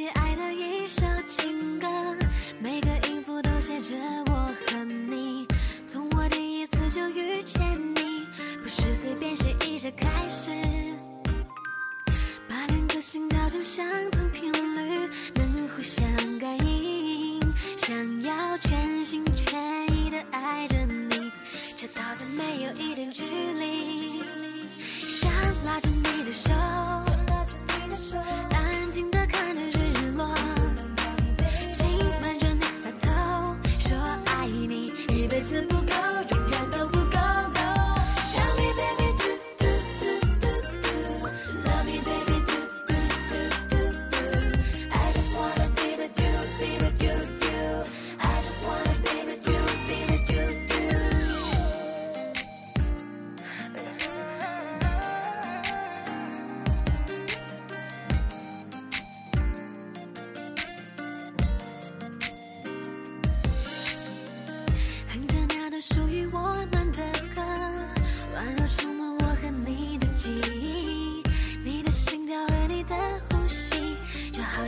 写爱的一首情歌，每个音符都写着我和你。从我第一次就遇见你，不是随便写一下开始，把两颗心调成相同频率，能互相感应，想要全心全意的爱着你，直到再没有一点距离，想拉着你的手。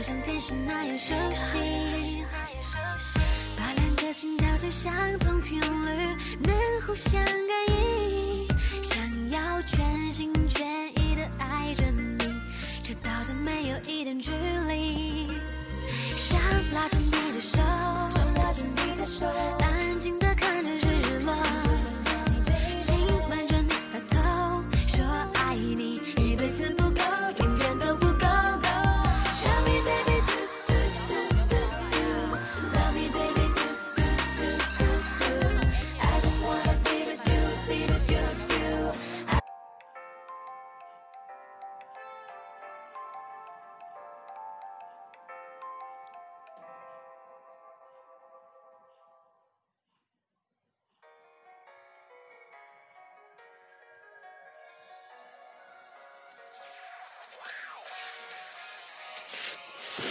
像天使那样熟悉。把两颗心调成相同频率，能互相感应，想要全心全意的爱着你，直到再没有一点距告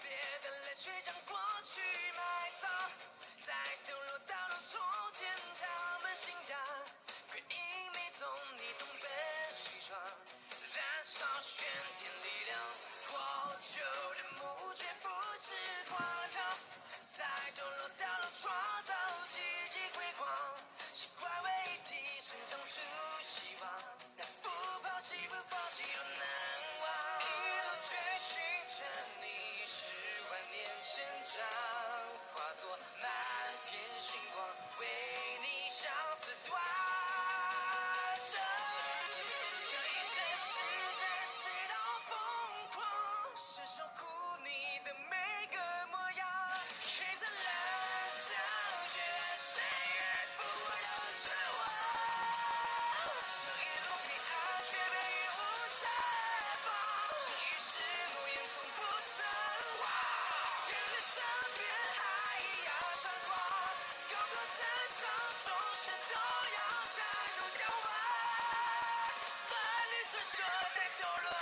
别的泪水将过去埋葬，在你东奔西闯，燃烧玄天力量，破旧的墓绝不是夸张，在堕落到了创造奇迹辉煌，习惯为地生长出希望，那不抛弃不放弃多难忘，一路追寻着你，是万年成长，化作漫天星光，为守护你的每个模样，千层浪，刀剑，岁月不过都是我。这一路黑暗却被雨雾遮挡，这一世诺言从不曾忘。天边色变，海洋闪光，高高的山，总是都要踏入脚掌。万里传说在抖落。